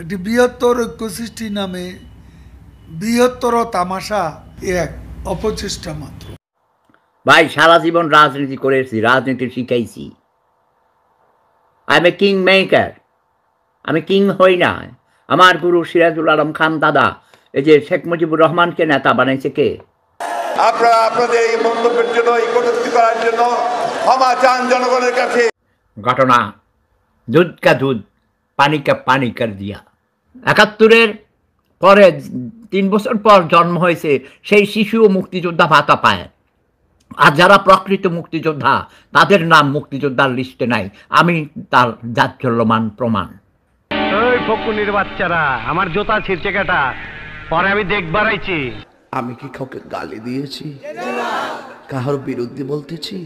একটি বৃহত্তর ঐক্য সৃষ্টি নামে বৃহত্তর তামাশা এক অপচেষ্টা মাত্র। ভাই সারা জীবন রাজনীতি করেছি রাজনীতি শিখাইছি। I am a king maker আমি কিং হই না। আমার গুরু সিরাজুল আলম খান দাদা এই যে শেখ মুজিবুর রহমানকে নেতা বানাইছে কে? আপনারা আপনাদের এই মন্তব্যের জন্য এই কটূক্তি করার জন্য ক্ষমা চান জনগণের কাছে। ঘটনা দুধ কা দুধ। পানি কা পানি কর দিয়া। একাত্তরের পরে তিন বছর পর জন্ম হয়েছে সেই শিশুও মুক্তিযোদ্ধা ভাতা পায়। আর যারা প্রকৃত মুক্তিযোদ্ধা তাদের নাম মুক্তিযোদ্ধার লিস্টে নাই। আমি তার জাজ্জল্যমান প্রমাণ। ওই ফকুনির বাচ্চারা আমার জোতা ছিঁড়ছে কাটা। পরে আমি দেখবার আইছি। আমি কি কাউকে গালি দিয়েছি? কাহার বিরুদ্ধে বলতেছি?